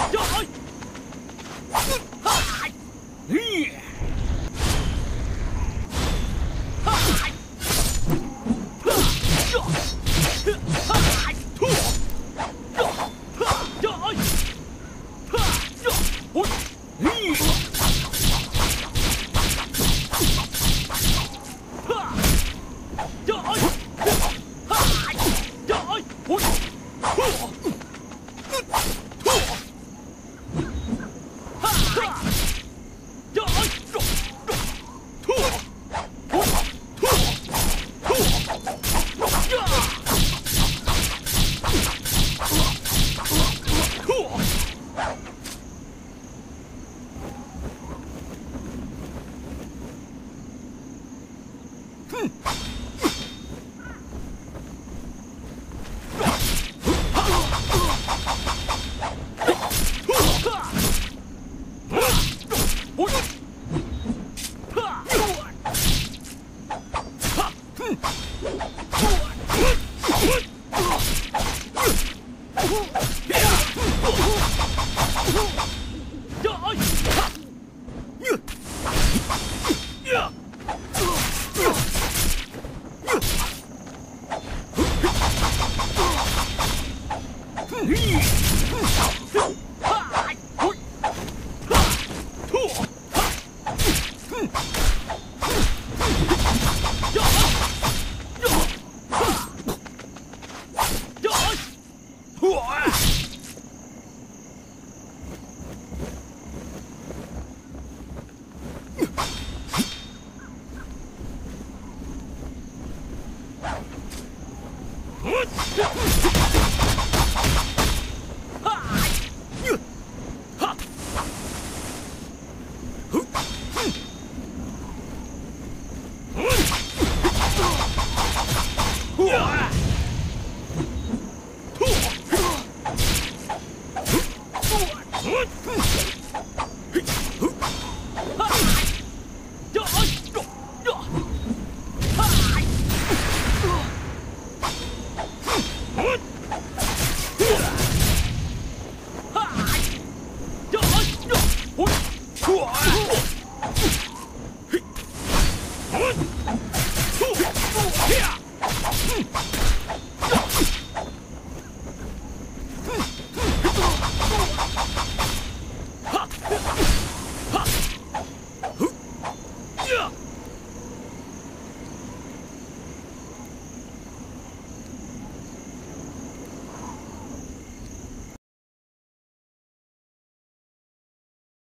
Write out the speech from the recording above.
Huh? Oh! Let's go! What?